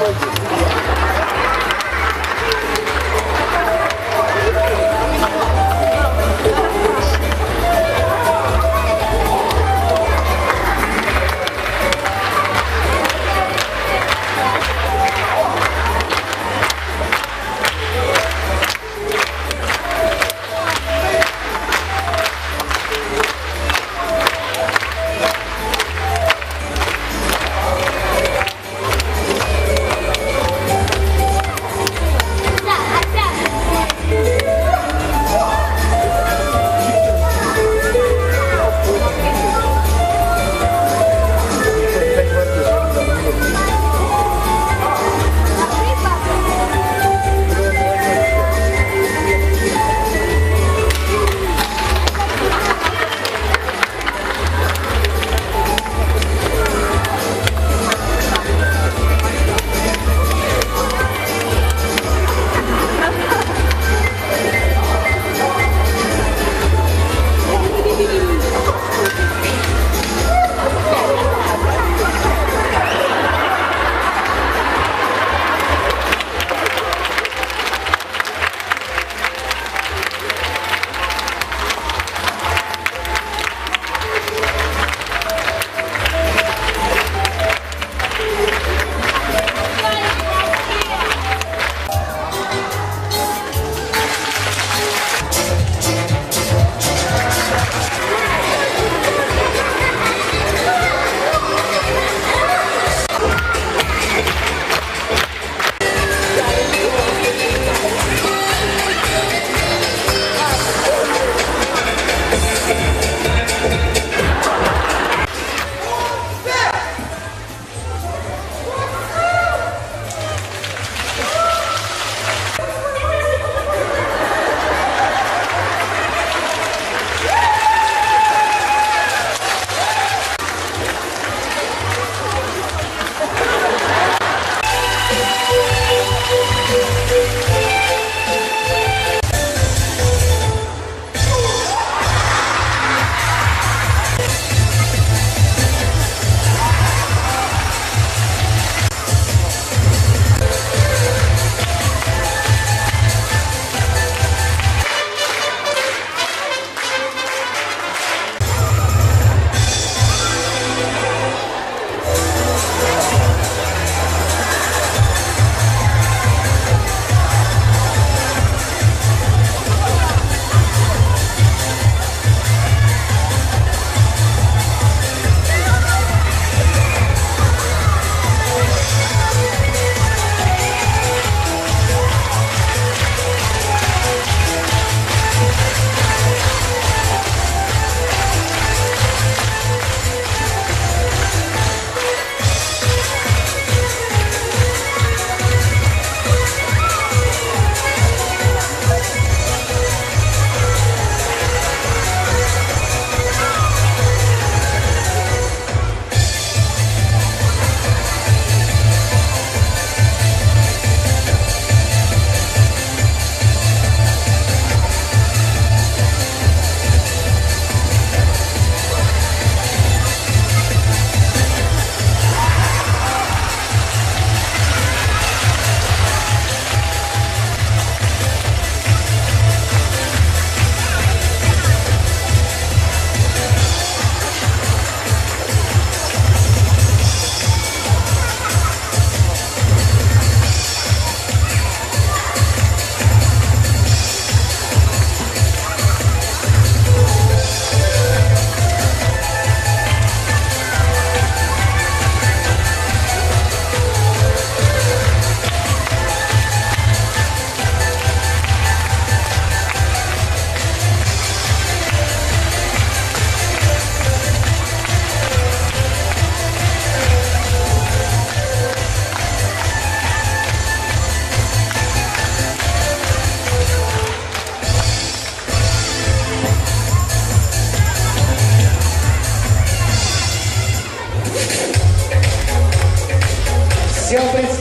Спасибо.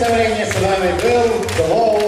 Все представление с вами был Глоу